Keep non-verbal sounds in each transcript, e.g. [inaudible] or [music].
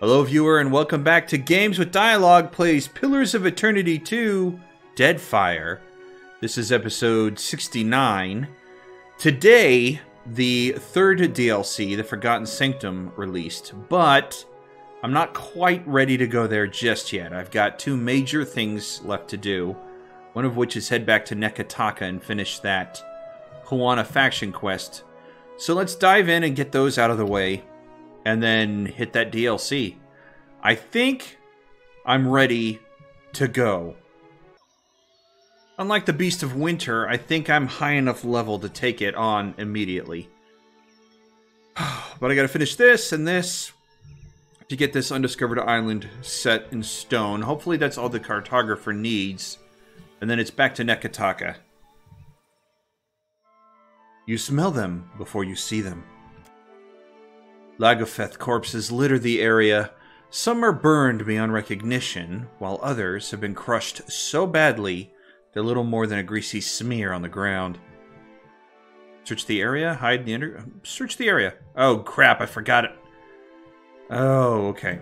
Hello, viewer, and welcome back to Games with Dialogue plays Pillars of Eternity 2 Deadfire. This is episode 69. Today, the third DLC, The Forgotten Sanctum, released, but I'm not quite ready to go there just yet. I've got two major things left to do, one of which is head back to Neketaka and finish that Huana faction quest. So let's dive in and get those out of the way and then hit that DLC. I think I'm ready to go. Unlike the Beast of Winter, I think I'm high enough level to take it on immediately. [sighs] but I gotta finish this and this to get this undiscovered island set in stone. Hopefully that's all the cartographer needs. And then it's back to Neketaka. You smell them before you see them. Lagufaeth corpses litter the area. Some are burned beyond recognition, while others have been crushed so badly they're little more than a greasy smear on the ground. Search the area, hide the under. Search the area. Oh crap! I forgot it. Oh, okay.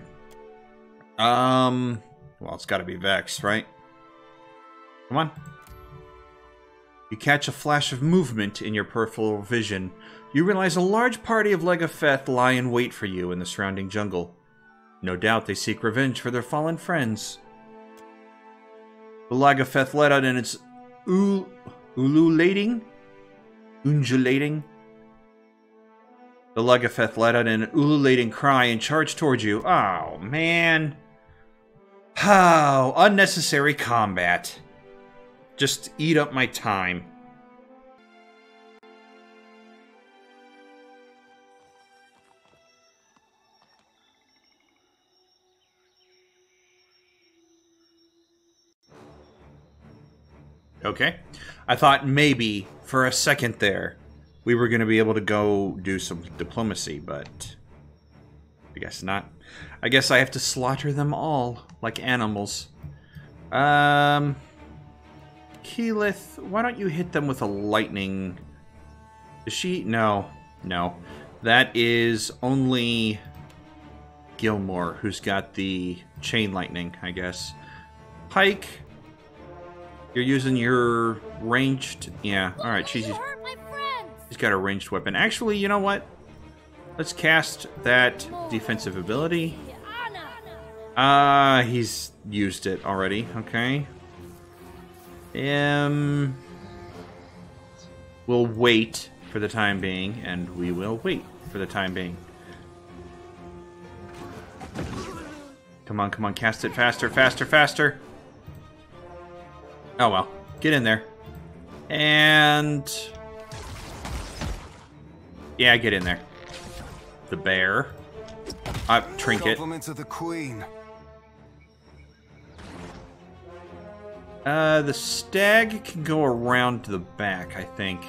Um, well, it's got to be Vex, right? Come on. You catch a flash of movement in your peripheral vision. You realize a large party of Lagufaeth lie in wait for you in the surrounding jungle. No doubt they seek revenge for their fallen friends. The Lagufaeth let out in its ul ululating, undulating. The Lagufaeth let out an ululating cry and charged towards you. Oh, man. How unnecessary combat. Just eat up my time. Okay. I thought maybe for a second there we were going to be able to go do some diplomacy, but I guess not. I guess I have to slaughter them all like animals. Um, Keyleth, why don't you hit them with a lightning? Is she? No, no. That is only Gilmore who's got the chain lightning, I guess. Pike, you're using your ranged... Yeah, alright, she's... She's got a ranged weapon. Actually, you know what? Let's cast that defensive ability. Ah, uh, he's used it already. Okay. Um... We'll wait for the time being, and we will wait for the time being. Come on, come on, cast it faster, faster, faster. Oh well. Get in there. And... Yeah, get in there. The bear. Uh, trinket. Compliments of the queen. Uh, the stag can go around to the back, I think.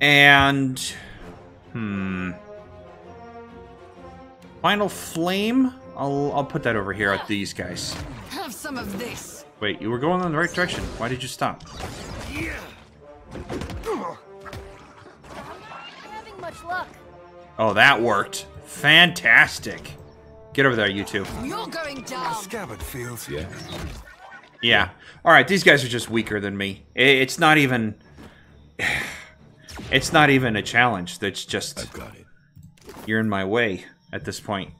And... Hmm... Final flame? I'll, I'll put that over here at these guys. Have some of this. Wait, you were going in the right direction. Why did you stop? Oh, that worked. Fantastic. Get over there, you two. You're going down. Scabbard feels. Yeah. Yeah. All right, these guys are just weaker than me. It's not even. [sighs] It's not even a challenge. That's just. I've got it. You're in my way at this point.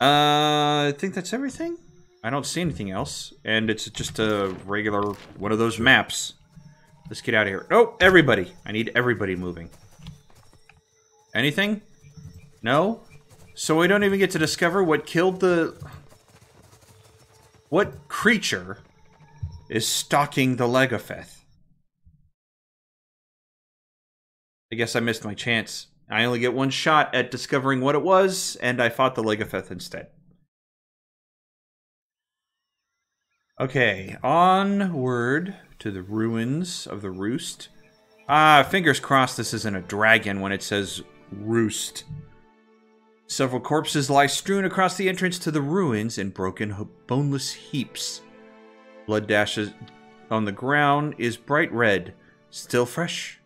Uh, I think that's everything. I don't see anything else, and it's just a regular one of those maps. Let's get out of here. Oh, everybody. I need everybody moving. Anything? No? So we don't even get to discover what killed the... What creature is stalking the Lagufaeth? I guess I missed my chance. I only get one shot at discovering what it was, and I fought the Lagufaeth instead. Okay, onward to the ruins of the roost. Ah, fingers crossed this isn't a dragon when it says roost. Several corpses lie strewn across the entrance to the ruins in broken, boneless heaps. Blood dashes on the ground is bright red, still fresh.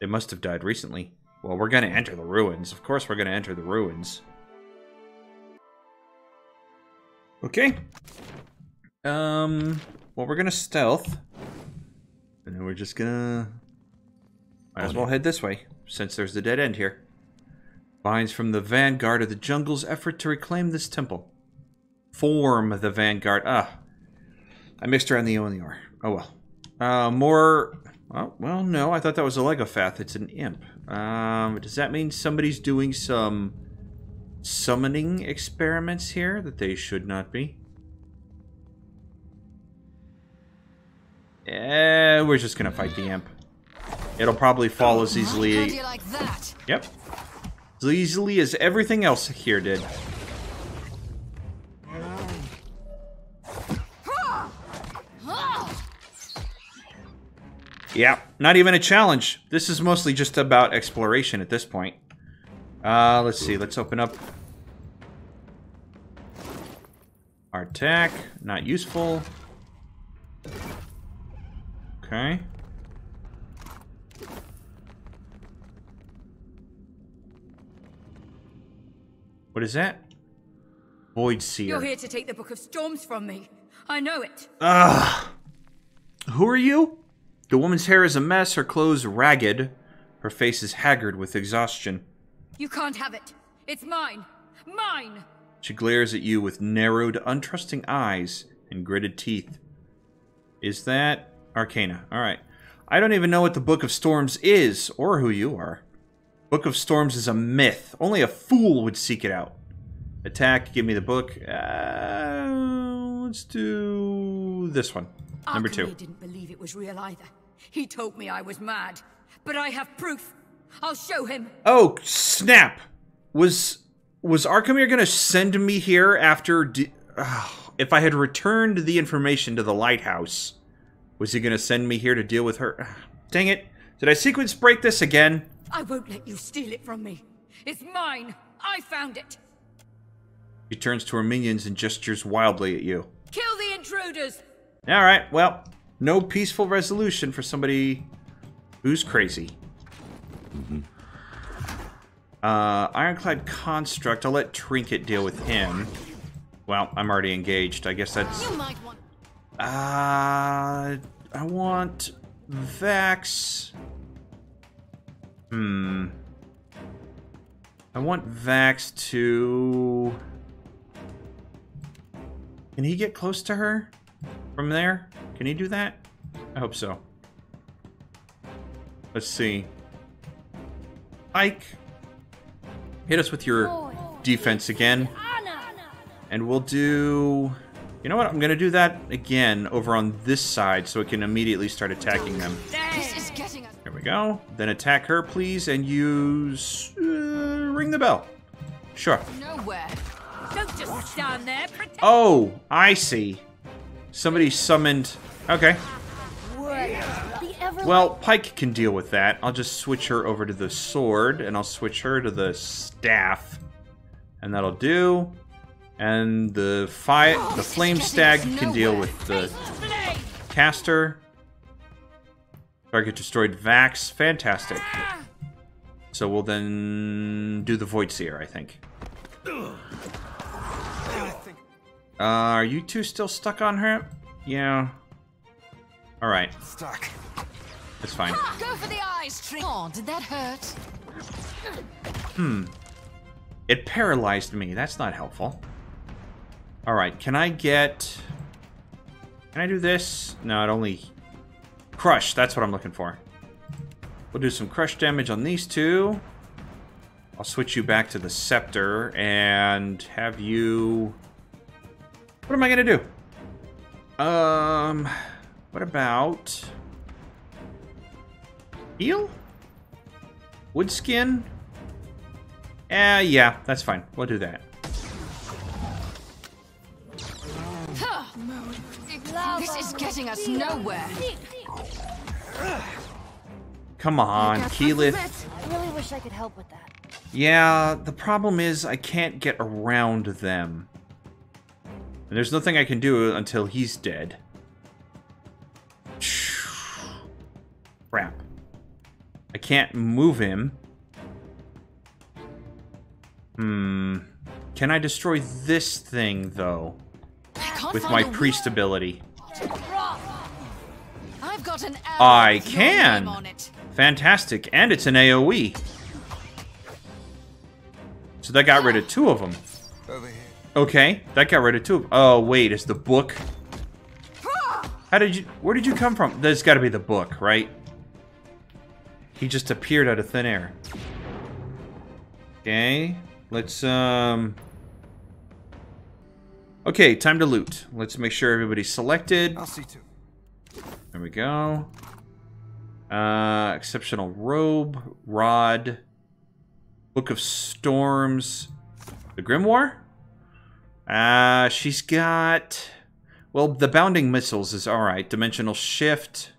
They must have died recently. Well, we're going to enter the ruins. Of course we're going to enter the ruins. Okay. Um, well, we're gonna stealth. And then we're just gonna... Might as well head this way, since there's the dead end here. Binds from the vanguard of the jungle's effort to reclaim this temple. Form the vanguard. Ah. I mixed around the O and the R. Oh well. Uh, more... Oh, well, no, I thought that was a Lagufaeth. It's an imp. Um, does that mean somebody's doing some summoning experiments here that they should not be? Eh, we're just gonna fight the imp. It'll probably fall as easily. like? Yep. As easily as everything else here did. Yeah, not even a challenge. This is mostly just about exploration at this point. Uh, let's see. Let's open up our attack. Not useful. Okay. What is that? Void Seer. You're here to take the Book of Storms from me. I know it. Ugh. Who are you? The woman's hair is a mess, her clothes ragged. Her face is haggard with exhaustion. You can't have it. It's mine. Mine! She glares at you with narrowed, untrusting eyes and gritted teeth. Is that Arcana? Alright. I don't even know what the Book of Storms is, or who you are. Book of Storms is a myth. Only a fool would seek it out. Attack, give me the book. Uh, let's do this one. Number two. Arkemyr didn't believe it was real either. He told me I was mad. But I have proof. I'll show him. Oh, snap! Was was Arkemyr gonna send me here after? D- Ugh. [sighs] if I had returned the information to the lighthouse, was he gonna send me here to deal with her? Dang it! Did I sequence break this again? I won't let you steal it from me. It's mine. I found it. She turns to her minions and gestures wildly at you. Kill the intruders. All right, well, no peaceful resolution for somebody who's crazy. Uh, Ironclad Construct. I'll let Trinket deal with him. Well, I'm already engaged. I guess that's. You might want. Uh, I want Vax. Hmm. I want Vax to. Can he get close to her from there? Can he do that? I hope so. Let's see. Ike, hit us with your defense again. And we'll do... You know what? I'm going to do that again over on this side so it can immediately start attacking them. This is getting us. There we go. Then attack her, please, and use... Uh, ring the bell. Sure. Nowhere. Don't just stand there. Oh, I see. Somebody summoned... Okay. Well, Pike can deal with that. I'll just switch her over to the sword, and I'll switch her to the staff. And that'll do. And the fi the flame stag us can deal with the caster. Target destroyed Vax. Fantastic. So we'll then do the Void Seer, I think. Uh, are you two still stuck on her? Yeah. Alright, Stuck. that's fine. Go for the eyes, Tree. Oh, did that hurt? Hmm. It paralyzed me. That's not helpful. Alright, can I get... Can I do this? No, it only... Crush, that's what I'm looking for. We'll do some crush damage on these two. I'll switch you back to the scepter and have you... What am I gonna do? Um... What about... Heal? Wood skin? Eh, yeah, that's fine. We'll do that. This is getting us nowhere. Come on, Keyleth. I really wish I could help with that. Yeah, the problem is I can't get around them. And there's nothing I can do until he's dead. [sighs] Crap. I can't move him. Hmm. Can I destroy this thing, though? Can't with my a priest ability. I've got an I can. name on it. Fantastic. And it's an AoE. So that got rid of two of them. Okay, that got rid of two of Oh, wait, is the book... How did you... Where did you come from? There's got to be the book, right? He just appeared out of thin air. Okay, let's, um... Okay, time to loot. Let's make sure everybody's selected. I'll see to. There we go. Uh, exceptional robe, rod, book of storms, the grimoire. Uh, she's got. Well, the bounding missiles is all right. Dimensional shift.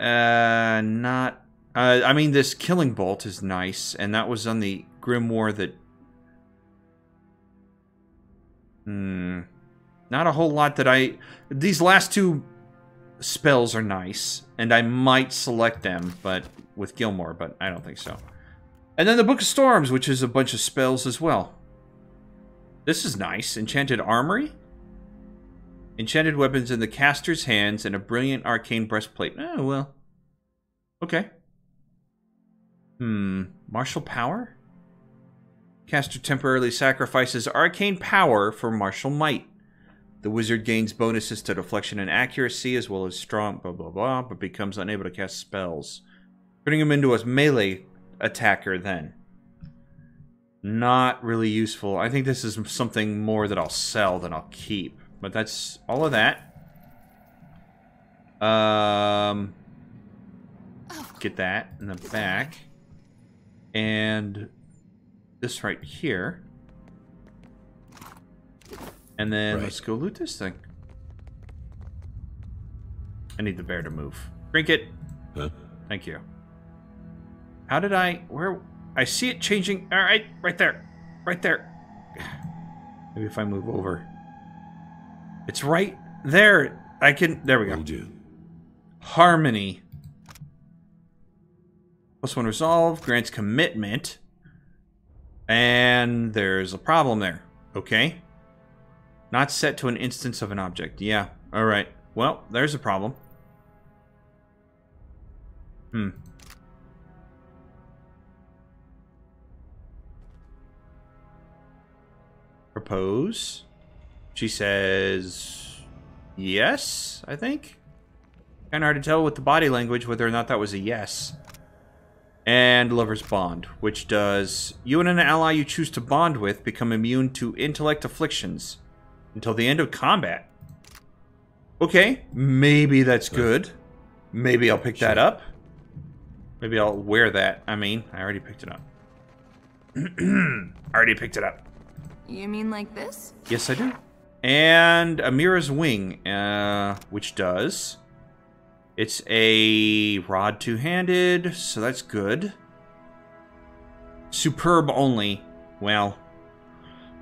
Uh, not. Uh, I mean, this killing bolt is nice, and that was on the grimoire that. Hmm. Not a whole lot that I. These last two spells are nice, and I might select them, but with Gilmore, but I don't think so. And then the Book of Storms, which is a bunch of spells as well. This is nice. Enchanted Armory. Enchanted weapons in the caster's hands and a brilliant arcane breastplate. Oh, well. Okay. Hmm. Martial power? Caster temporarily sacrifices arcane power for martial might. The wizard gains bonuses to deflection and accuracy, as well as strong blah blah blah, but becomes unable to cast spells. Putting him into a melee attacker then. Not really useful. I think this is something more that I'll sell than I'll keep. But that's all of that. Um, get that in the back. And this right here. And then Right. let's go loot this thing. I need the bear to move. Drink it. Huh? Thank you. How did I... Where... I see it changing... Alright, right there. Right there. [sighs] Maybe if I move over. It's right there. I can... There we go. Do. Harmony. Plus one resolve. Grants commitment. And there's a problem there. Okay. Not set to an instance of an object. Yeah. Alright. Well, there's a problem. Hmm. Propose. She says yes, I think. Kind of hard to tell with the body language whether or not that was a yes. And Lover's Bond, which does you and an ally you choose to bond with become immune to intellect afflictions until the end of combat. Okay, maybe that's good. Maybe I'll pick that up. Maybe I'll wear that. I mean, I already picked it up. I [clears throat] already picked it up. You mean like this? Yes, I do. And Amira's Wing, uh, which does. It's a rod two handed, so that's good. Superb only. Well,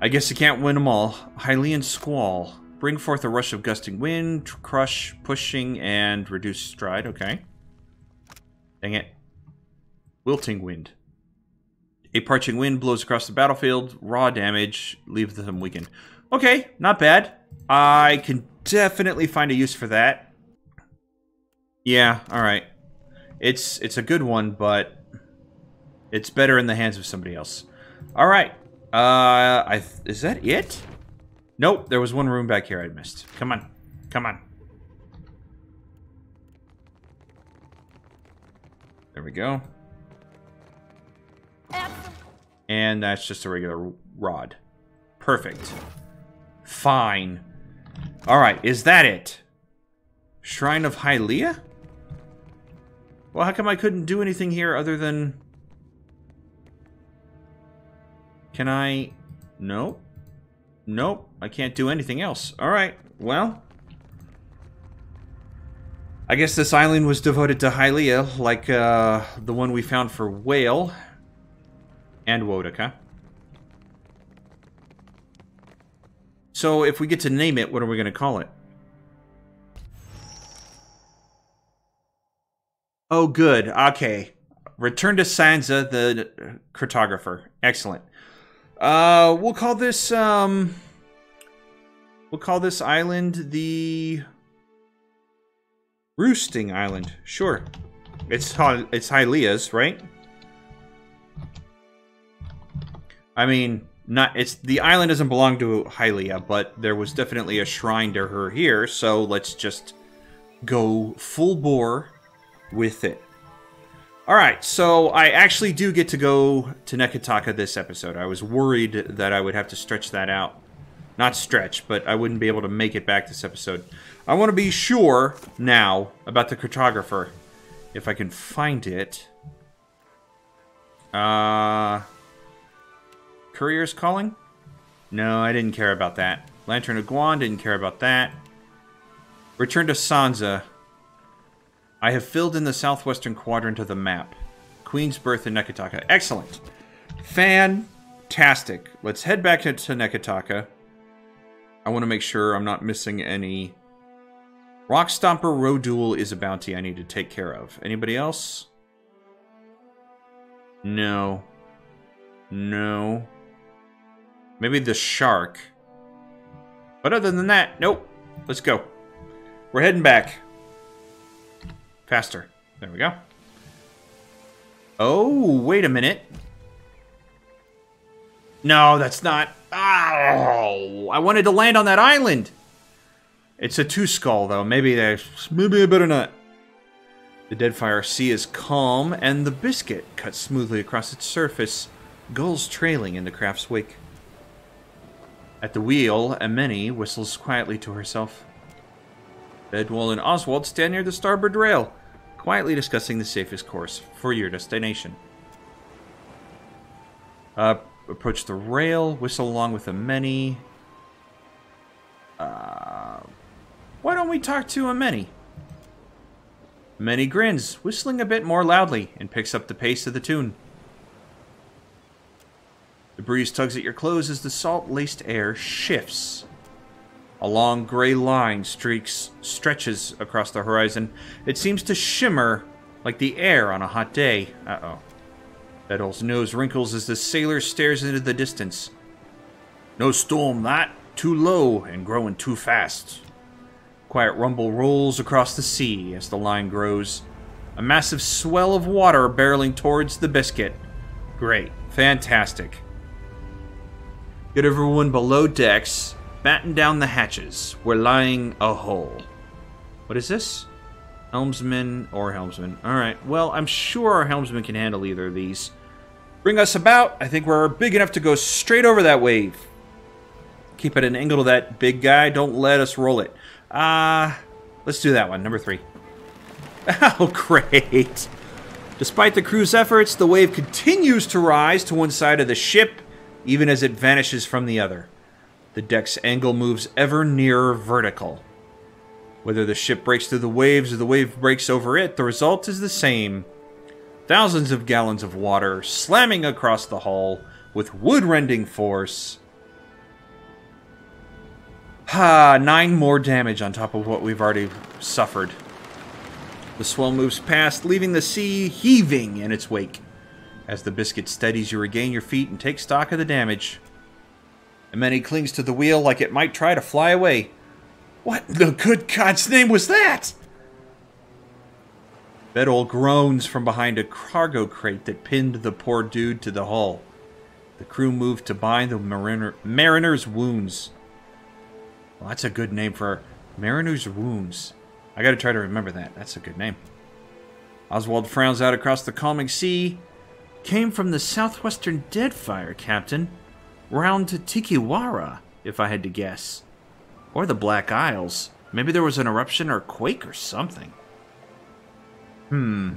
I guess you can't win them all. Hylian Squall. Bring forth a rush of gusting wind, crush, pushing, and reduce stride. Okay. Dang it. Wilting wind. A parching wind blows across the battlefield. Raw damage. Leave them weakened. Okay, not bad. I can definitely find a use for that. Yeah, alright. It's it's a good one, but it's better in the hands of somebody else. Alright. Uh I th- is that it? Nope, there was one room back here I missed. Come on. Come on. There we go. And that's just a regular rod. Perfect. Fine. Alright, is that it? Shrine of Hylea? Well, how come I couldn't do anything here other than... Can I... Nope. Nope, I can't do anything else. Alright, well... I guess this island was devoted to Hylea, like uh, the one we found for Whale and Wodaka. So if we get to name it, what are we going to call it? Oh, good. Okay. Return to Sansa, the cartographer. Excellent. Uh, we'll call this, um... We'll call this island the Roosting Island. Sure. It's it's Hylea's, right? I mean, not it's the island doesn't belong to Hylea, but there was definitely a shrine to her here, so let's just go full bore with it. All right, so I actually do get to go to Neketaka this episode. I was worried that I would have to stretch that out. Not stretch, but I wouldn't be able to make it back this episode. I want to be sure now about the cartographer. If I can find it. Uh. Courier's calling? No, I didn't care about that. Lantern of Guan didn't care about that. Return to Sansa. I have filled in the southwestern quadrant of the map. Queen's Berth in Neketaka. Excellent. Fantastic. Let's head back to, to Neketaka. I want to make sure I'm not missing any. Rock Stomper Rodul is a bounty I need to take care of. Anybody else? No. No. Maybe the shark. But other than that, nope. Let's go. We're heading back. Faster. There we go. Oh, wait a minute. No, that's not. Oh, I wanted to land on that island. It's a two skull, though. Maybe I, maybe I better not. The Deadfire Sea is calm, and the biscuit cuts smoothly across its surface, gulls trailing in the craft's wake. At the wheel, Ameni whistles quietly to herself. Bedwell and Oswald stand near the starboard rail, quietly discussing the safest course for your destination. Uh, approach the rail, whistle along with Ameni. Uh, why don't we talk to Ameni? Many grins, whistling a bit more loudly, and picks up the pace of the tune. The breeze tugs at your clothes as the salt-laced air shifts. A long gray line streaks stretches across the horizon. It seems to shimmer like the air on a hot day. Uh-oh. Beddoll's nose wrinkles as the sailor stares into the distance. No storm, that. Too low and growing too fast. Quiet rumble rolls across the sea as the line grows. A massive swell of water barreling towards the biscuit. Great. Fantastic. Get everyone below decks. Batten down the hatches. We're lying a hole. What is this? Helmsman or helmsman. Alright, well, I'm sure our helmsman can handle either of these. Bring us about. I think we're big enough to go straight over that wave. Keep at an angle to that big guy. Don't let us roll it. Ah, uh, let's do that one. Number three. [laughs] Oh, great. Despite the crew's efforts, the wave continues to rise to one side of the ship, even as it vanishes from the other. The deck's angle moves ever nearer vertical. Whether the ship breaks through the waves or the wave breaks over it, the result is the same. Thousands of gallons of water slamming across the hull with wood-rending force. Ha, nine more damage on top of what we've already suffered. The swell moves past, leaving the sea heaving in its wake. As the biscuit steadies, you regain your feet and take stock of the damage. And then he clings to the wheel like it might try to fly away. What the good God's name was that? Beddoll groans from behind a cargo crate that pinned the poor dude to the hull. The crew moved to bind the mariner, mariner's wounds. Well, that's a good name for mariner's wounds. I gotta try to remember that. That's a good name. Oswald frowns out across the calming sea. Came from the southwestern Deadfire, Captain. Round to Tikawara, if I had to guess. Or the Black Isles. Maybe there was an eruption or quake or something. Hmm.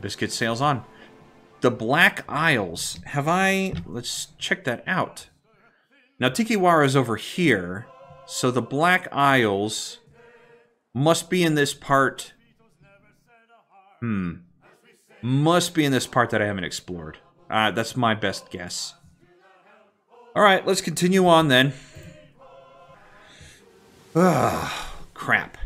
Biscuit sails on. The Black Isles. Have I... Let's check that out. Now, Tikawara is over here. So the Black Isles must be in this part. Hmm. Must be in this part that I haven't explored. Uh, that's my best guess. Alright, let's continue on then. Ugh, [sighs] crap.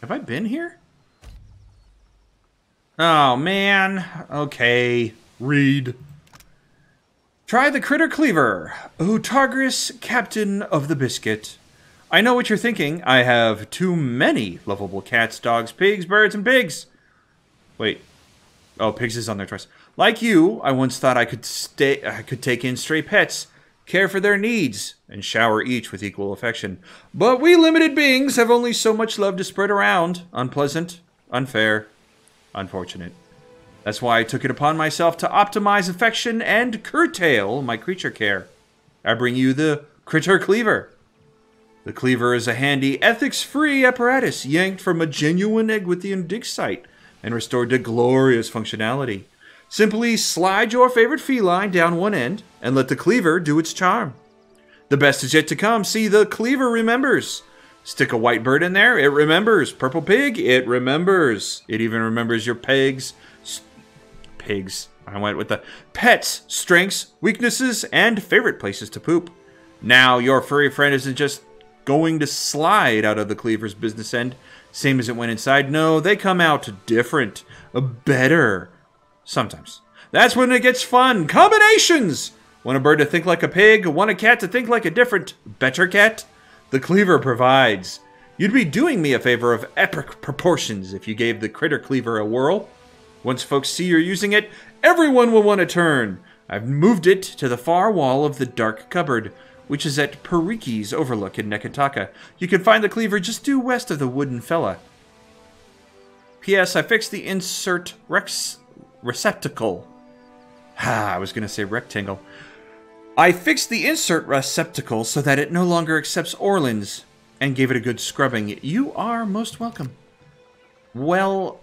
Have I been here? Oh, man. Okay. Read. Try the Critter Cleaver, Utargris, Captain of the Biscuit. I know what you're thinking. I have too many lovable cats, dogs, pigs, birds, and pigs. Wait. Oh, pigs is on there twice. Like you, I once thought I could stay I could take in stray pets, care for their needs, and shower each with equal affection. But we limited beings have only so much love to spread around. Unpleasant, unfair, unfortunate. That's why I took it upon myself to optimize affection and curtail my creature care. I bring you the Critter Cleaver. The cleaver is a handy, ethics free apparatus yanked from a genuine Engwithan dig site and restored to glorious functionality. Simply slide your favorite feline down one end and let the cleaver do its charm. The best is yet to come. See, the cleaver remembers. Stick a white bird in there, it remembers. Purple pig, it remembers. It even remembers your pigs. Pigs. I went with the pets, strengths, weaknesses, and favorite places to poop. Now your furry friend isn't just going to slide out of the cleaver's business end, same as it went inside. No, they come out different, uh, better. Sometimes. That's when it gets fun. Combinations! Want a bird to think like a pig? Want a cat to think like a different, better cat? The cleaver provides. You'd be doing me a favor of epic proportions if you gave the critter cleaver a whirl. Once folks see you're using it, everyone will want to turn. I've moved it to the far wall of the dark cupboard, which is at Periki's Overlook in Neketaka. You can find the cleaver just due west of the wooden fella. P.S. I fixed the insert rex receptacle. Ah, I was going to say rectangle. I fixed the insert receptacle so that it no longer accepts orlans and gave it a good scrubbing. You are most welcome. Well,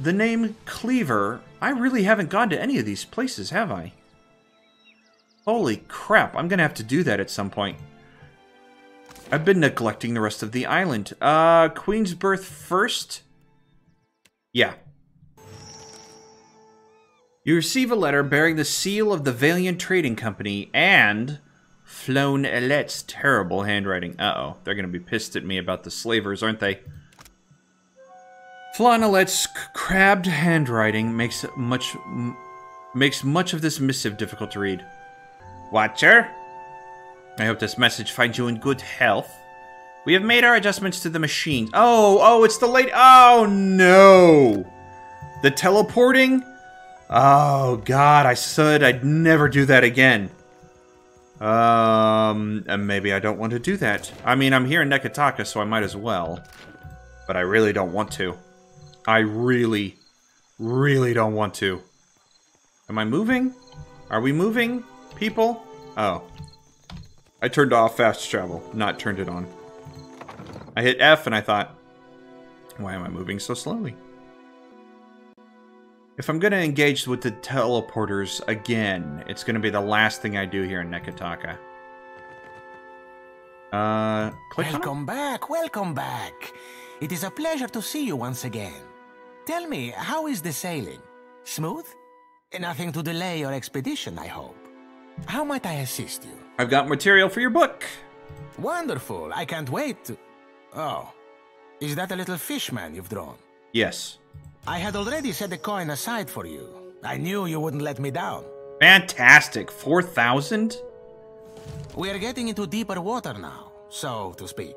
the name Cleaver, I really haven't gone to any of these places, have I? Holy crap, I'm gonna have to do that at some point. I've been neglecting the rest of the island. Uh, Queen's Berth first? Yeah. You receive a letter bearing the seal of the Valiant Trading Company and Flown Elette's terrible handwriting. Uh-oh, they're gonna be pissed at me about the slavers, aren't they? Flaunelette's c- crabbed handwriting makes much makes much of this missive difficult to read. Watcher, I hope this message finds you in good health. We have made our adjustments to the machine. Oh, oh, it's the late. Oh no, the teleporting. Oh God, I said I'd never do that again. Um, and maybe I don't want to do that. I mean, I'm here in Neketaka, so I might as well. But I really don't want to. I really, really don't want to. Am I moving? Are we moving, people? Oh. I turned off fast travel, not turned it on. I hit F and I thought, why am I moving so slowly? If I'm going to engage with the teleporters again, it's going to be the last thing I do here in Neketaka. Uh, click on? Welcome back, welcome back. It is a pleasure to see you once again. Tell me, how is the sailing? Smooth? Nothing to delay your expedition, I hope. How might I assist you? I've got material for your book. Wonderful, I can't wait to... Oh, is that a little fishman you've drawn? Yes. I had already set a coin aside for you. I knew you wouldn't let me down. Fantastic. 4,000? We are getting into deeper water now, so to speak.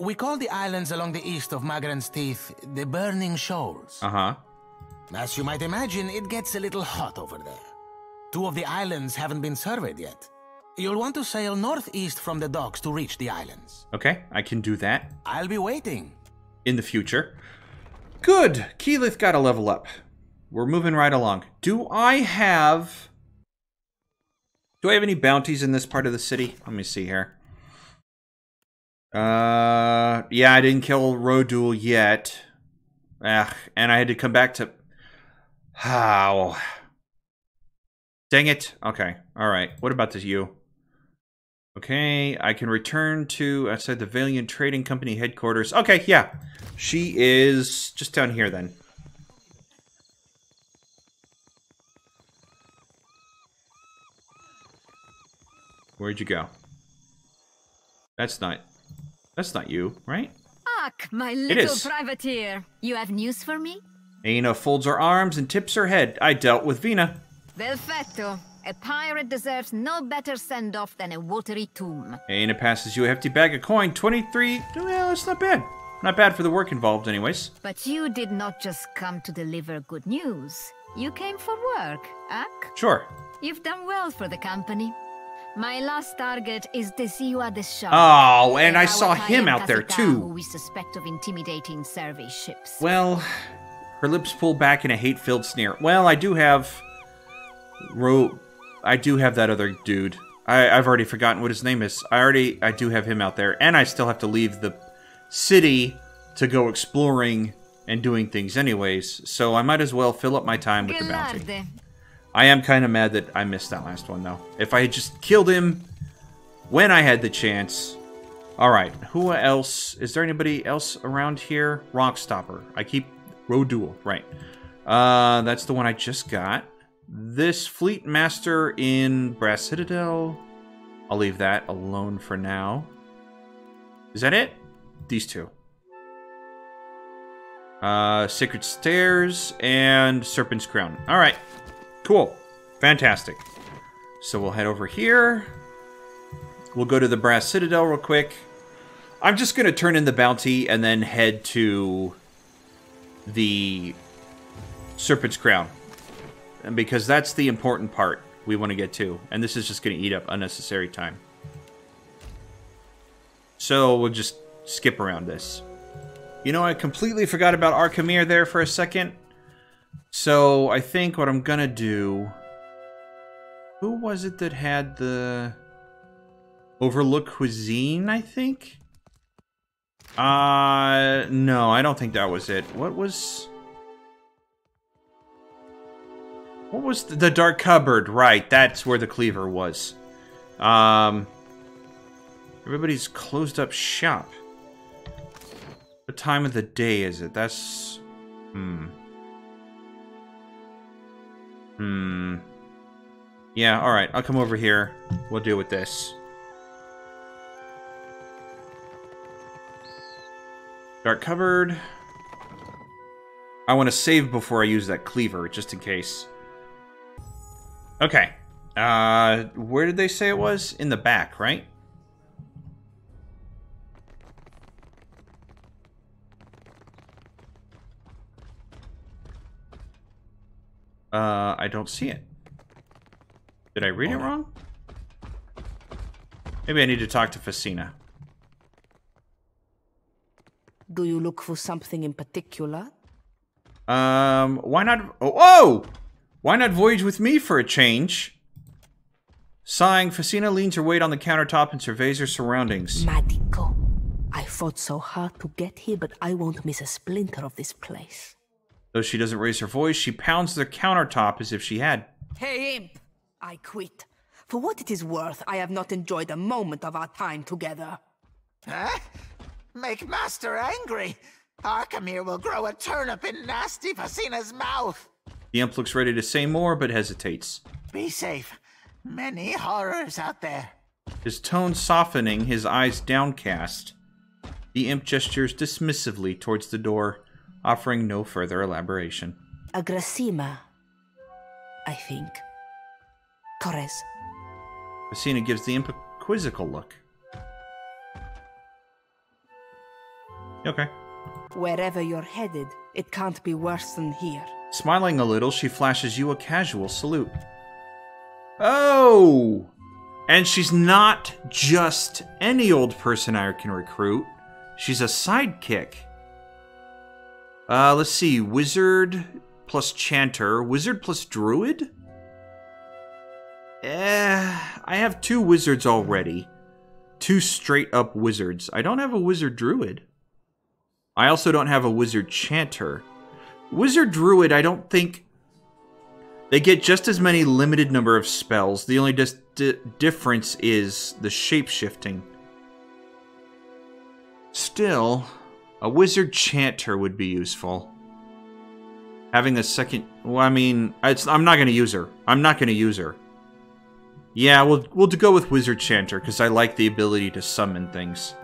We call the islands along the east of Magran's Teeth the Burning Shoals. Uh huh. As you might imagine, it gets a little hot over there. Two of the islands haven't been surveyed yet. You'll want to sail northeast from the docks to reach the islands. Okay, I can do that I'll be waiting. in the future. Good. Keyleth got a level up. We're moving right along. Do I have. Do I have any bounties in this part of the city? Let me see here. Uh, yeah, I didn't kill Rodul yet. Ugh, and I had to come back to. How? Dang it. Okay. All right. What about this you? Okay, I can return to outside the Valiant Trading Company headquarters. Okay, yeah. She is just down here then. Where'd you go? That's not That's not you, right? Ack, my little privateer. You have news for me? Aina folds her arms and tips her head. I dealt with Vina. Perfetto. A pirate deserves no better send-off than a watery tomb. Aina passes you a hefty bag of coin. 23. Well, that's not bad. Not bad for the work involved, anyways. But you did not just come to deliver good news. You came for work, Ack. Sure. You've done well for the company. My last target is Desiwa the Shark. Oh, and I saw him out there, capitão Who too. we suspect of intimidating survey ships. Well, her lips pull back in a hate-filled sneer. Well, I do have... Ro... I do have that other dude. I, I've already forgotten what his name is. I already... I do have him out there. And I still have to leave the city to go exploring and doing things anyways. So I might as well fill up my time with the bounty. I am kind of mad that I missed that last one, though. If I had just killed him when I had the chance. Alright, who else? Is there anybody else around here? Rockstopper. I keep... Rodul, right. Uh, that's the one I just got. This Fleet Master in Brass Citadel. I'll leave that alone for now. Is that it? These two. Uh, Sacred Stairs and Serpent's Crown. Alright. Cool. Fantastic. So we'll head over here. We'll go to the Brass Citadel real quick. I'm just to turn in the bounty and then head to the Serpent's Crown. And because that's the important part we want to get to. And this is just going to eat up unnecessary time. So we'll just skip around this. You know, I completely forgot about Arkemyr there for a second. So I think what I'm gonna do. Who was it that had the Overlook Cuisine? I think. Uh, no, I don't think that was it. What was? What was the, the Dark Cupboard? Right, that's where the cleaver was. Um, everybody's closed up shop. What time of the day is it? That's hmm. Hmm. Yeah, alright. I'll come over here. We'll deal with this. Dark cupboard. I want to save before I use that cleaver, just in case. Okay. Uh, where did they say it was? In the back, right? Uh, I don't see it. Did I read it wrong? Maybe I need to talk to Fassina. Do you look for something in particular? Um, why not? Oh, oh! Why not voyage with me for a change? Sighing, Fassina leans her weight on the countertop and surveys her surroundings. Madiko. I fought so hard to get here, but I won't miss a splinter of this place. Though she doesn't raise her voice, she pounds the countertop as if she had. Hey, imp! I quit. For what it is worth, I have not enjoyed a moment of our time together. Huh? Make Master angry. Arkemyr will grow a turnip in nasty Fassina's mouth. The imp looks ready to say more, but hesitates. Be safe. Many horrors out there. His tone softening, his eyes downcast. The imp gestures dismissively towards the door, offering no further elaboration. Agrasima, I think. Torres. Fassina gives the imp a quizzical look. Okay. Wherever you're headed, it can't be worse than here. Smiling a little, she flashes you a casual salute. Oh! And she's not just any old person I can recruit. She's a sidekick. Uh, let's see. Wizard plus Chanter. Wizard plus Druid? Eh, I have two wizards already. Two straight up wizards. I don't have a wizard druid. I also don't have a wizard chanter. Wizard druid, I don't think they get just as many limited number of spells. The only dis- di- difference is the shape shifting. Still, a wizard chanter would be useful. Having a second, well, I mean, I'm not going to use her. I'm not going to use her. Yeah, we'll we'll go with wizard chanter because I like the ability to summon things.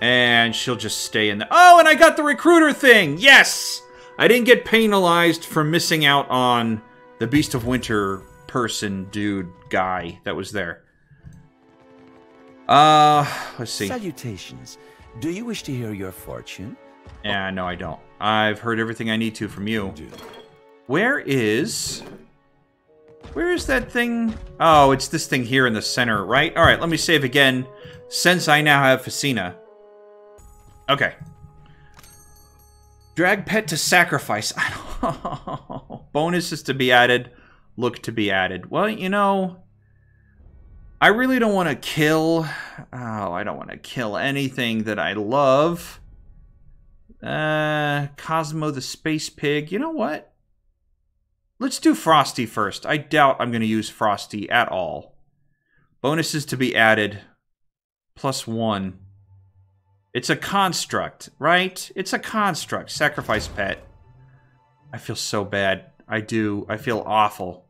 And she'll just stay in the. Oh, and I got the recruiter thing! Yes! I didn't get penalized for missing out on the Beast of Winter person, dude, guy that was there. Uh, let's see. Salutations. Do you wish to hear your fortune? Yeah, no, I don't. I've heard everything I need to from you. Where is... Where is that thing? Oh, it's this thing here in the center, right? Alright, let me save again, since I now have Fassina. Okay. Drag pet to sacrifice. [laughs] Bonuses to be added. Look to be added. Well, you know... I really don't want to kill... Oh, I don't want to kill anything that I love. Uh, Cosmo the Space Pig. You know what? Let's do Frosty first. I doubt I'm going to use Frosty at all. Bonuses to be added. Plus one. It's a construct, right? It's a construct. Sacrifice pet. I feel so bad. I do. I feel awful.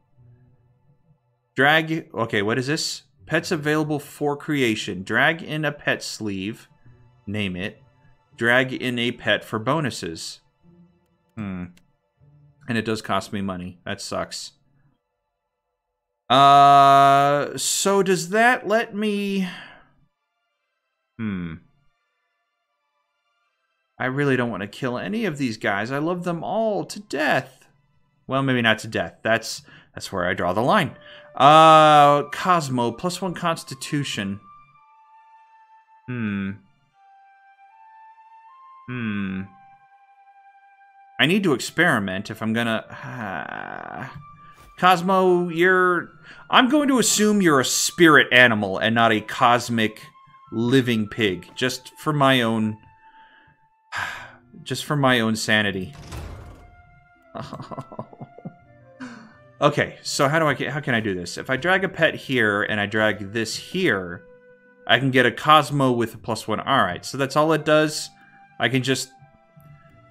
Drag. Okay, what is this? Pets available for creation. Drag in a pet sleeve. Name it. Drag in a pet for bonuses. Hmm. And it does cost me money. That sucks. Uh, so does that let me... Hmm. I really don't want to kill any of these guys. I love them all to death. Well, maybe not to death. That's that's where I draw the line. Uh, Cosmo, plus one constitution. Hmm. Hmm. I need to experiment if I'm gonna... [sighs] Cosmo, you're... I'm going to assume you're a spirit animal and not a cosmic living pig. Just for my own... Just for my own sanity. [laughs] okay, so how do I how can I do this? If I drag a pet here and I drag this here, I can get a Cosmo with a plus one. Alright, so that's all it does. I can just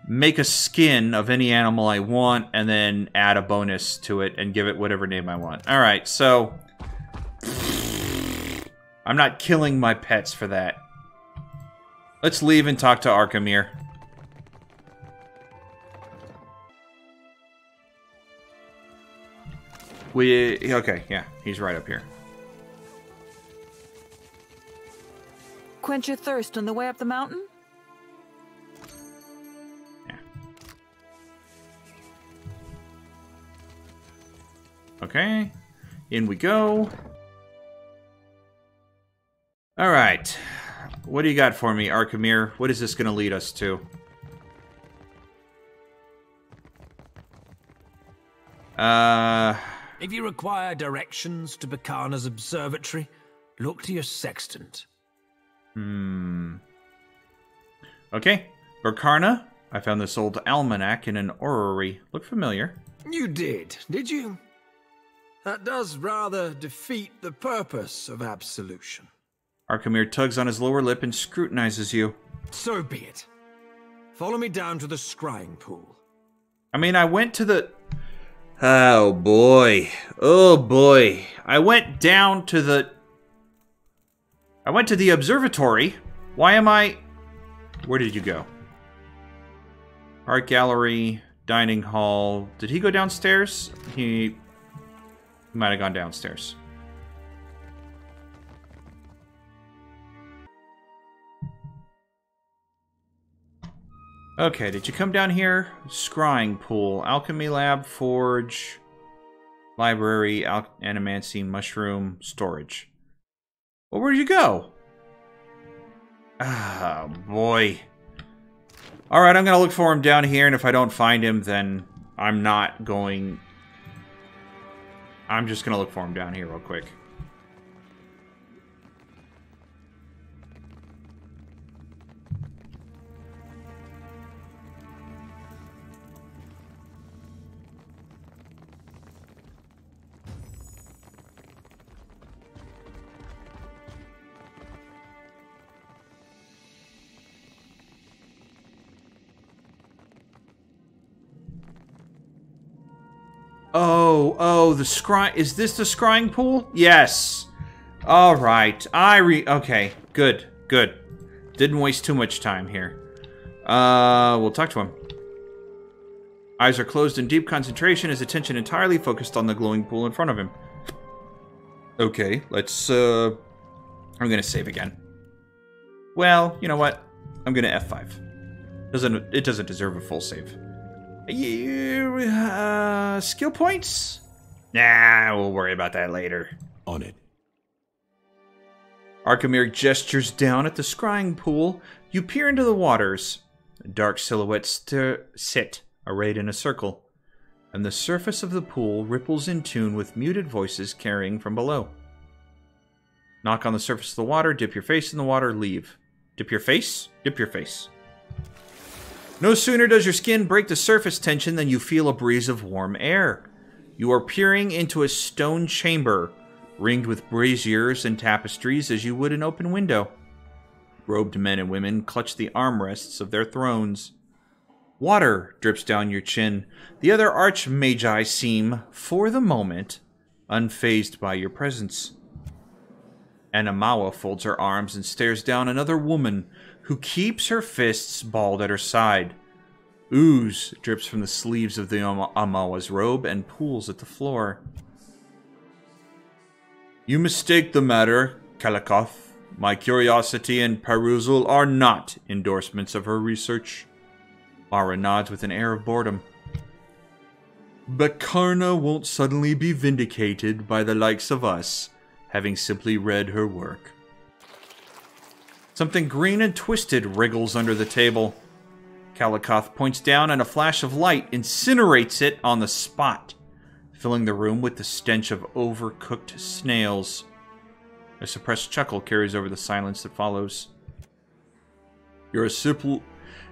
make a skin of any animal I want and then add a bonus to it and give it whatever name I want. Alright, so... I'm not killing my pets for that. Let's leave and talk to Arkemyr. We... Okay, yeah, he's right up here. Quench your thirst on the way up the mountain? Yeah. Okay, in we go. All right, what do you got for me, Arkemyr? What is this going to lead us to? Uh... If you require directions to Bacana's observatory, look to your sextant. Hmm. Okay, Berkarna. I found this old almanac in an orrery. Look familiar. You did, did you? That does rather defeat the purpose of absolution. Arkemyr tugs on his lower lip and scrutinizes you. So be it. Follow me down to the scrying pool. I mean, I went to the... Oh, boy. Oh, boy. I went down to the... I went to the observatory. Why am I... Where did you go? Art gallery, dining hall. Did he go downstairs? He might have gone downstairs. Okay, did you come down here? Scrying pool, alchemy lab, forge, library, al animancy, mushroom, storage. Well, where'd you go? Ah, boy. Alright, I'm gonna look for him down here, and if I don't find him, then I'm not going... I'm just gonna look for him down here real quick. Oh, oh, the scry- is this the scrying pool? Yes. All right. I re- okay, good, good. Didn't waste too much time here. Uh, we'll talk to him. Eyes are closed in deep concentration, his attention entirely focused on the glowing pool in front of him. Okay, let's, uh... I'm gonna save again. Well, you know what? I'm gonna F5. Doesn't It doesn't deserve a full save. You, uh, skill points? Nah, we'll worry about that later. On it. Arkemyr gestures down at the scrying pool. You peer into the waters. Dark silhouettes sit, arrayed in a circle, and the surface of the pool ripples in tune with muted voices carrying from below. Knock on the surface of the water, dip your face in the water, leave. Dip your face, dip your face. No sooner does your skin break the surface tension than you feel a breeze of warm air. You are peering into a stone chamber, ringed with braziers and tapestries as you would an open window. Robed men and women clutch the armrests of their thrones. Water drips down your chin. The other archmagi seem, for the moment, unfazed by your presence. Anamawa folds her arms and stares down another woman who keeps her fists balled at her side. Ooze drips from the sleeves of the Amawa's robe and pools at the floor. You mistake the matter, Kalakoth. My curiosity and perusal are not endorsements of her research. Mara nods with an air of boredom. Bakarna won't suddenly be vindicated by the likes of us, having simply read her work. Something green and twisted wriggles under the table. Kalakoth points down and a flash of light incinerates it on the spot, filling the room with the stench of overcooked snails. A suppressed chuckle carries over the silence that follows. You're a simple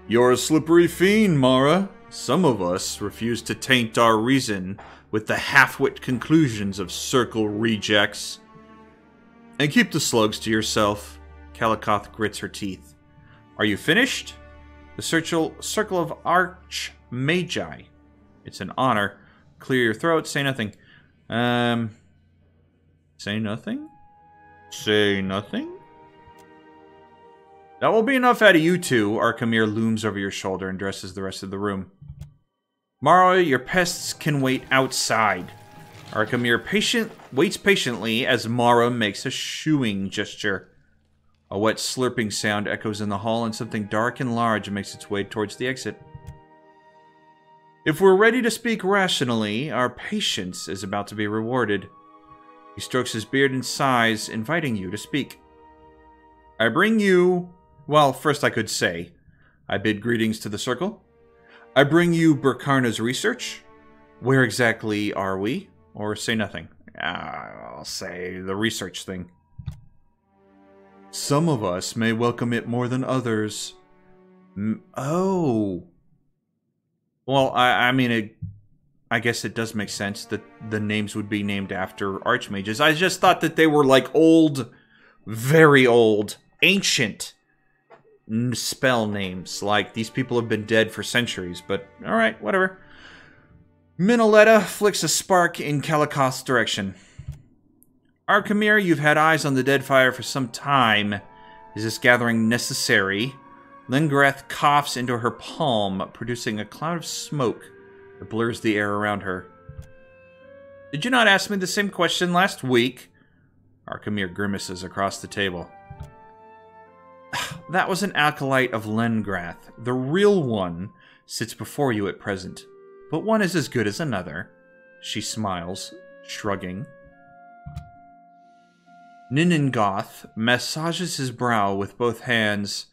you're a slippery fiend, Mara. Some of us refuse to taint our reason with the half-wit conclusions of circle rejects. And keep the slugs to yourself. Kalakoth grits her teeth. Are you finished? The circle, circle of Arch Magi. It's an honor. Clear your throat, say nothing. Um, say nothing? Say nothing? That will be enough out of you two. Arkemyr looms over your shoulder and dresses the rest of the room. Mara, your pests can wait outside. Arkemyr patient waits patiently as Mara makes a shooing gesture. A wet slurping sound echoes in the hall and something dark and large makes its way towards the exit. If we're ready to speak rationally, our patience is about to be rewarded. He strokes his beard and sighs, inviting you to speak. I bring you well, first I could say, I bid greetings to the circle. I bring you Berkarna's research. Where exactly are we? Or say nothing. Ah, I'll say the research thing. Some of us may welcome it more than others. M oh. Well, I, I mean, it, I guess it does make sense that the names would be named after archmages. I just thought that they were like old, very old, ancient spell names. Like, these people have been dead for centuries, but alright, whatever. Minoletta flicks a spark in Kalakoth's direction. Arkemyr, you've had eyes on the Deadfire for some time. Is this gathering necessary? Llengrath coughs into her palm, producing a cloud of smoke that blurs the air around her. Did you not ask me the same question last week? Arkemyr grimaces across the table. [sighs] That was an acolyte of Llengrath. The real one sits before you at present, but one is as good as another. She smiles, shrugging. Ninagauth massages his brow with both hands.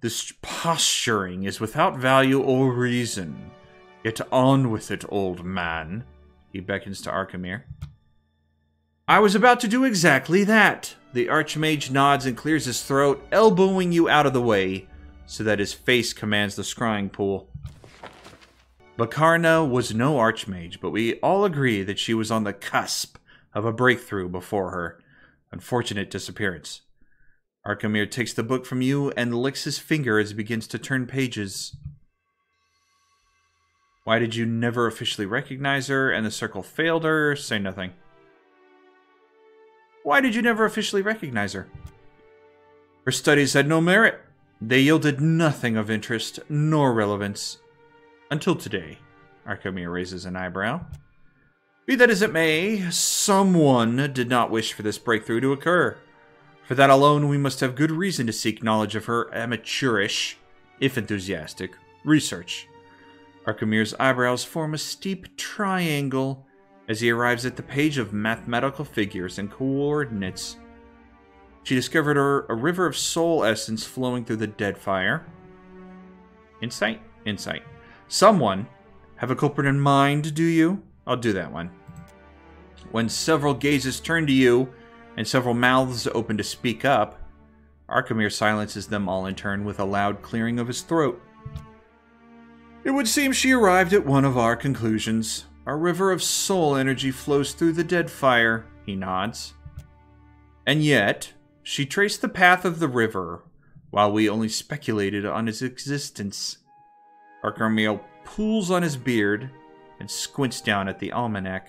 This posturing is without value or reason. Get on with it, old man. He beckons to Arkemyr. I was about to do exactly that. The Archmage nods and clears his throat, elbowing you out of the way so that his face commands the scrying pool. Bakarna was no Archmage, but we all agree that she was on the cusp of a breakthrough before her unfortunate disappearance. Arkemyr takes the book from you and licks his finger as he begins to turn pages. Why did you never officially recognize her and the circle failed her? Say nothing. Why did you never officially recognize her? Her studies had no merit. They yielded nothing of interest nor relevance. Until today. Arkemyr raises an eyebrow. Be that as it may, someone did not wish for this breakthrough to occur. For that alone, we must have good reason to seek knowledge of her amateurish, if enthusiastic, research. Arkemyr's eyebrows form a steep triangle as he arrives at the page of mathematical figures and coordinates. She discovered a, a river of soul essence flowing through the Deadfire. Insight? Insight. Someone have a culprit in mind, do you? I'll do that one. When several gazes turn to you and several mouths open to speak up, Arkemyr silences them all in turn with a loud clearing of his throat. It would seem she arrived at one of our conclusions. A river of soul energy flows through the Deadfire, he nods. And yet, she traced the path of the river, while we only speculated on its existence. Arkemyr pulls on his beard and squints down at the almanac.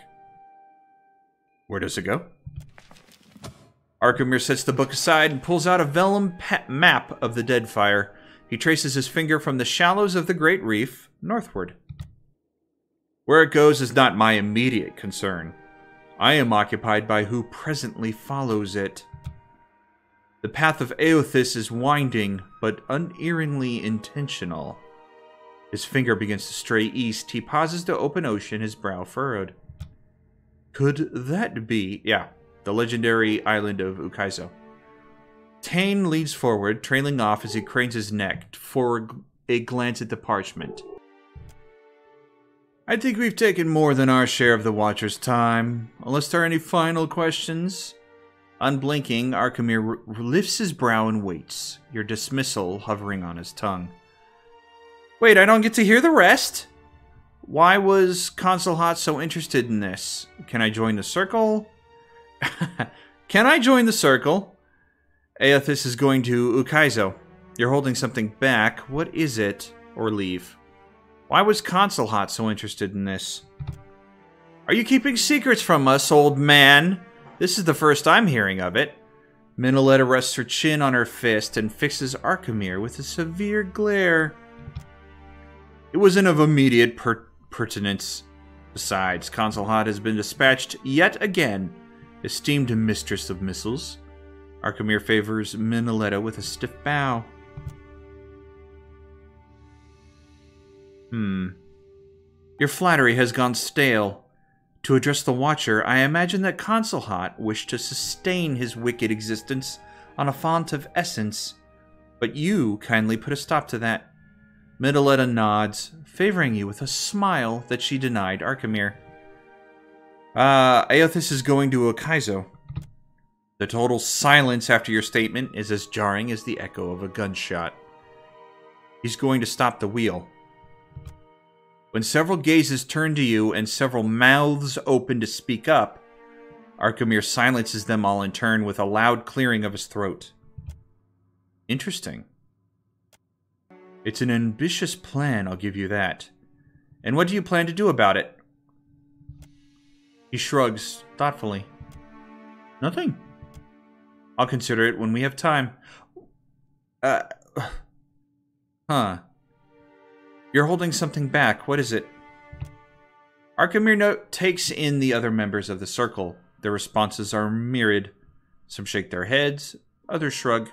Where does it go? Arkemyr sets the book aside and pulls out a vellum map of the Deadfire. He traces his finger from the shallows of the Great Reef northward. Where it goes is not my immediate concern. I am occupied by who presently follows it. The path of Eothas is winding, but unerringly intentional. His finger begins to stray east. He pauses to open ocean, his brow furrowed. Could that be... Yeah, the legendary island of Ukaizo. Tane leads forward, trailing off as he cranes his neck for a glance at the parchment. I think we've taken more than our share of the Watcher's time. Unless there are any final questions? Unblinking, Arkemyr lifts his brow and waits, your dismissal hovering on his tongue. Wait, I don't get to hear the rest? Why was Concelhaut so interested in this? Can I join the circle? [laughs] Can I join the circle? Eothas is going to Ukaizo. You're holding something back. What is it? Or leave. Why was Concelhaut so interested in this? Are you keeping secrets from us, old man? This is the first I'm hearing of it. Minoletta rests her chin on her fist and fixes Arkemyr with a severe glare. It wasn't of immediate per pertinence. Besides, Concelhaut has been dispatched yet again, esteemed mistress of missiles. Arkemyr favors Minoletta with a stiff bow. Hmm. Your flattery has gone stale. To address the Watcher, I imagine that Concelhaut wished to sustain his wicked existence on a font of essence, but you kindly put a stop to that. Minoletta nods, favoring you with a smile that she denied Arkemyr. Uh, Eothas is going to Ukaizo. The total silence after your statement is as jarring as the echo of a gunshot. He's going to stop the wheel. When several gazes turn to you and several mouths open to speak up, Arkemyr silences them all in turn with a loud clearing of his throat. Interesting. It's an ambitious plan, I'll give you that. And what do you plan to do about it? He shrugs thoughtfully. Nothing. I'll consider it when we have time. Uh. Huh. You're holding something back. What is it? Arkemyr note takes in the other members of the circle. Their responses are myriad. Some shake their heads, others shrug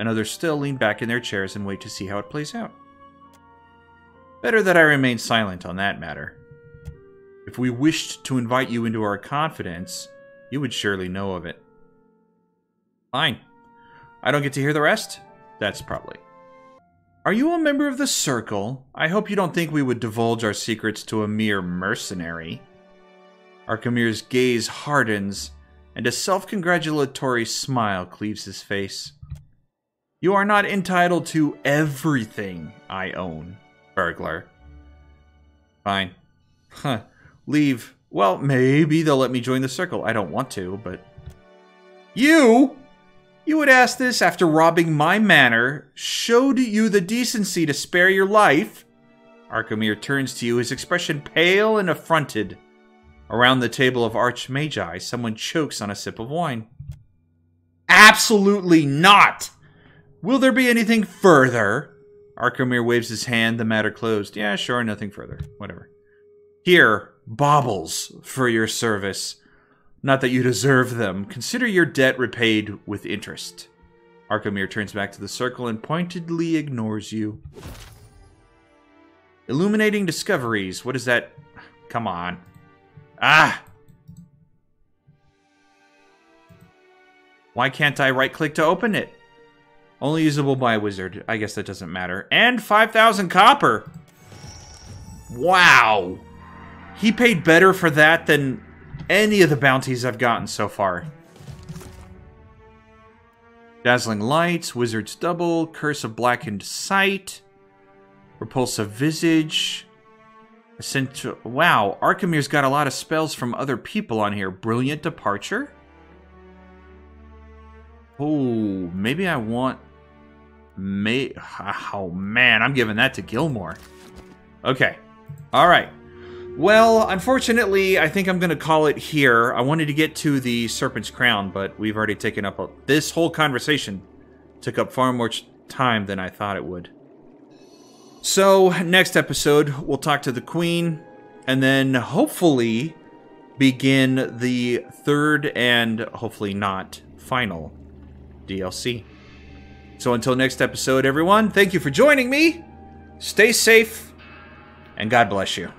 and others still lean back in their chairs and wait to see how it plays out. Better that I remain silent on that matter. If we wished to invite you into our confidence, you would surely know of it. Fine. I don't get to hear the rest? That's probably. Are you a member of the Circle? I hope you don't think we would divulge our secrets to a mere mercenary. Arkemyr's gaze hardens, and a self congratulatory smile cleaves his face. You are not entitled to everything I own, burglar. Fine. Huh. Leave. Well, maybe they'll let me join the circle. I don't want to, but... You? You would ask this after robbing my manor, showed you the decency to spare your life? Arkemyr turns to you, his expression pale and affronted. Around the table of Archmagi, someone chokes on a sip of wine. Absolutely not! Will there be anything further? Arkemyr waves his hand, the matter closed. Yeah, sure, nothing further. Whatever. Here, baubles for your service. Not that you deserve them. Consider your debt repaid with interest. Arkemyr turns back to the circle and pointedly ignores you. Illuminating discoveries. What is that? Come on. Ah! Why can't I right click to open it? Only usable by a wizard. I guess that doesn't matter. And 5,000 copper! Wow! He paid better for that than any of the bounties I've gotten so far. Dazzling Lights, Wizard's Double, Curse of Blackened Sight, Repulsive Visage. Essential. Wow, Arkemyr's got a lot of spells from other people on here. Brilliant Departure? Oh, maybe I want. May. Oh man, I'm giving that to Gilmore. Okay. All right. Well, unfortunately, I think I'm going to call it here. I wanted to get to the Serpent's Crown, but we've already taken up a, this whole conversation. Took up far more time than I thought it would. So, next episode, we'll talk to the Queen, and then hopefully begin the third and hopefully not final DLC. So, until next episode, everyone, thank you for joining me. Stay safe, and God bless you.